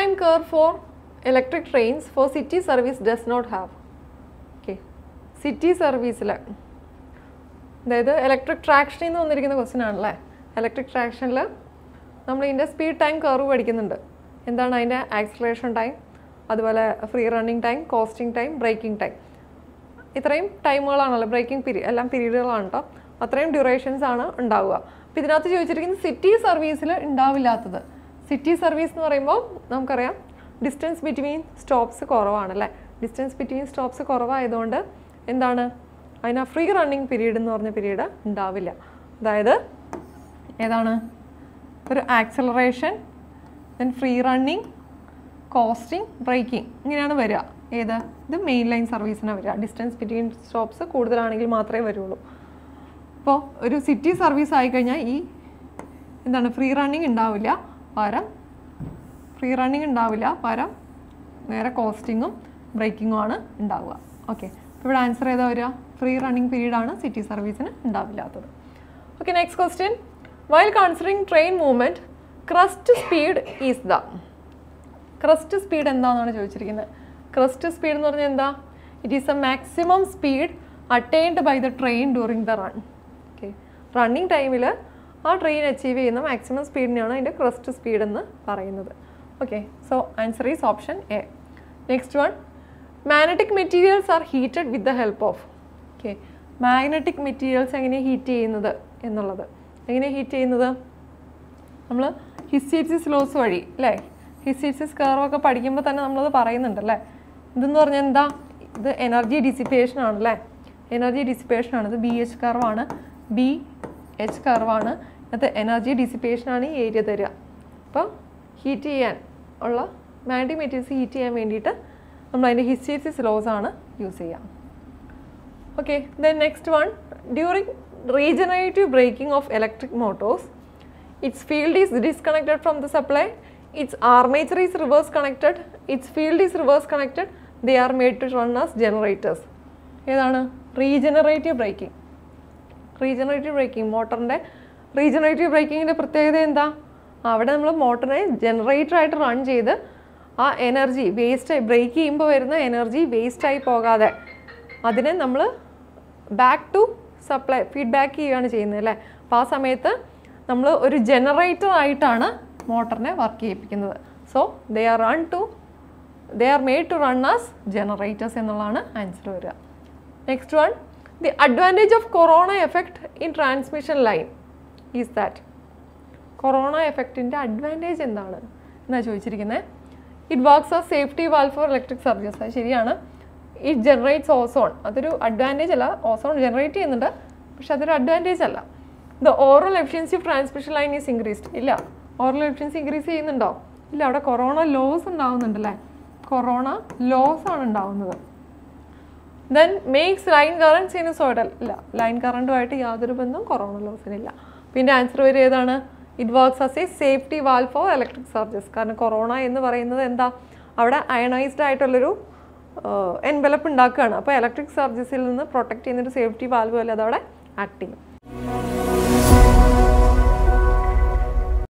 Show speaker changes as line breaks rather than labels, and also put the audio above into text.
time curve for electric trains for city service does not have. Okay. City service സർവീസിൽ അതായത് electric ട്രാക്ഷനിൽ നിന്ന് വന്നിരിക്കുന്ന question ആണല്ലേ? Electric ട്രാക്ഷനിൽ നമ്മൾ ഇതിന്റെ സ്പീഡ് ടൈം കർവ് പഠിക്കുന്നുണ്ട്. എന്താണ് അതിന്റെ ആക്സിലറേഷൻ ടൈം അതുപോലെ free running time coasting time braking time ഇത്രയും ടൈമുകളാണല്ലോ ബ്രേക്കിംഗ് പീരീഡ് എല്ലാം പീരീഡുകളാണ് കേട്ടോ അത്രയും ഡ്യൂറേഷൻസ് ആണ് ഉണ്ടാവുക. അപ്പോൾ ഇതിനകത്ത് ചോദിച്ചിരിക്കുന്നത് സിറ്റി സർവീസിൽ ഉണ്ടാവില്ലാത്തത്. സിറ്റി സർവീസ് എന്ന് പറയുമ്പോൾ നമുക്കറിയാം ഡിസ്റ്റൻസ് ബിറ്റ്വീൻ സ്റ്റോപ്സ് കുറവാണല്ലേ ഡിസ്റ്റൻസ് ബിറ്റ്വീൻ സ്റ്റോപ്സ് കുറവായതുകൊണ്ട് എന്താണ്? അതിന് ഫ്രീ റണ്ണിങ് പീരീഡ് എന്ന് പറഞ്ഞ പീരീഡ് ഉണ്ടാവില്ല. അതായത് ഏതാണ്? ഒരു acceleration then free running coasting braking ഇങ്ങനെയാണ് വരിക. ഏത്? ഇത് മെയിൻ ലൈൻ സർവീസിനാണ് വരിക. ഡിസ്റ്റൻസ് ബിറ്റ്വീൻ സ്റ്റോപ്സ് കൂടുതലാണെങ്കിൽ മാത്രമേ വരുള്ളൂ. അപ്പോൾ ഒരു സിറ്റി സർവീസ് ആയിക്കഴിഞ്ഞാൽ ഈ എന്താണ്? ഫ്രീ റണ്ണിങ് ഉണ്ടാവില്ല. പകരം ഫ്രീ റണ്ണിങ് ഉണ്ടാവില്ല. പകരം നേരെ കോസ്റ്റിങ്ങും ബ്രേക്കിങ്ങും ആണ് ഉണ്ടാവുക. ഓക്കെ ഇവിടെ ആൻസർ ചെയ്താൽ വരിക? ഫ്രീ റണ്ണിങ് പീരീഡ് ആണ് സിറ്റി സർവീസിന് ഉണ്ടാവില്ലാത്തത്. Okay next question while considering train movement crest speed is the crest speed എന്താണെന്നാണ് ചോദിച്ചിരിക്കുന്നത്. ക്രസ്റ്റ് സ്പീഡ് എന്ന് പറഞ്ഞാൽ എന്താ? It is a maximum speed attained by the train during the run okay running ടൈമിൽ ആ train achieve ചെയ്യുന്ന maximum സ്പീഡിനെയാണ് അതിന്റെ ക്രസ്റ്റ് സ്പീഡ് എന്ന് പറയുന്നത്. Okay so answer is option A next one magnetic materials are heated with the help of okay magnetic materials എങ്ങനെയാണ് heat ചെയ്യുന്നത് എന്നുള്ളത്. എങ്ങനെയാണ് ഹീറ്റ് ചെയ്യുന്നത്? നമ്മൾ ഹിസ്റ്റീസിസ് ലോസ് വഴി അല്ലേ? ഹിസ്റ്റീസിസ് കർവൊക്കെ പഠിക്കുമ്പോൾ തന്നെ നമ്മളത് പറയുന്നുണ്ട് അല്ലേ? ഇതെന്ന് പറഞ്ഞാൽ എന്താ? ഇത് എനർജി ഡിസിപ്പേഷൻ ആണല്ലേ എനർജി ഡിസിപ്പേഷൻ ആണ് ഇത് ബി എച്ച് കർവാണ് ബി എച്ച് കർവാണ് അത് എനർജി ഡിസിപ്പേഷനാണ് ഈ ഏരിയ തരിക. അപ്പം ഹീറ്റ് ചെയ്യാൻ ഉള്ള മാൻഡി മെറ്റീരിയൽസ് ഹീറ്റ് ചെയ്യാൻ വേണ്ടിയിട്ട് നമ്മൾ അതിന്റെ ഹിസ്റ്റീസിസ് ലോസ് ആണ് യൂസ് ചെയ്യാം. Okay then next one during regenerative braking of electric motors its field is disconnected from the supply its armature is reverse connected its field is reverse connected they are made to run as generators ഏതാണ്? Regenerative braking regenerative braking. മോട്ടറിന്റെ regenerative ബ്രേക്കിങ്ങിന്റെ പ്രത്യേകത എന്താ? അവിടെ നമ്മൾ മോട്ടറിനെ ജനറേറ്ററായിട്ട് run ചെയ്ത് ആ energy waste break ചെയ്യുമ്പോൾ വരുന്ന എനർജി വേസ്റ്റായി പോകാതെ അതിനെ നമ്മൾ ബാക്ക് ടു സപ്ലൈ ഫീഡ്ബാക്ക് ചെയ്യുകയാണ് ചെയ്യുന്നത് അല്ലേ? അപ്പോൾ ആ സമയത്ത് നമ്മൾ ഒരു ജനറേറ്റർ ആയിട്ടാണ് മോട്ടറിനെ work ചെയ്യിപ്പിക്കുന്നത്. So they are run to they are made to run as generators എന്നുള്ളതാണ് ആൻസർ വരിക. Next one the advantage of corona effect in transmission line is that corona എഫക്റ്റിന്റെ advantage എന്താണ് എന്നാണ് ചോദിച്ചിരിക്കുന്നത് it works a safety valve for electric surges അത് ശരിയാണ്. It generates ozone അതൊരു advantage അല്ല. Ozone generate ചെയ്യുന്നുണ്ട്. പക്ഷെ അതൊരു അഡ്വാന്റേജ് അല്ല. The overall efficiency of transmission line is increased ഇല്ല. ഓറൽ എഫിഷ്യൻസി ഇൻക്രീസ് ചെയ്യുന്നുണ്ടോ? ഇല്ല. അവിടെ കൊറോണ ലോസ് ഉണ്ടാവുന്നുണ്ടല്ലേ കൊറോണ ലോസ് ആണ് ഉണ്ടാവുന്നത്. Then makes line current sinusoidal ഇല്ല ലൈൻ കറണ്ടുമായിട്ട് യാതൊരു ബന്ധവും കൊറോണ ലോസിനില്ല പിന്നെ ആൻസർ വരെ ഏതാണ്? It works as a safety valve for electric surges കാരണം കൊറോണ എന്ന് പറയുന്നത് എന്താ? അവിടെ അയണൈസ്ഡ് ആയിട്ടുള്ളൊരു എൻവലപ്പ് ഉണ്ടാക്കുകയാണ്. അപ്പോൾ ഇലക്ട്രിക് സർജസിൽ നിന്ന് പ്രൊട്ടക്ട് ചെയ്യുന്നൊരു സേഫ്റ്റി വാൽവ് പോലെ അതവിടെ ആക്ട് ചെയ്യും.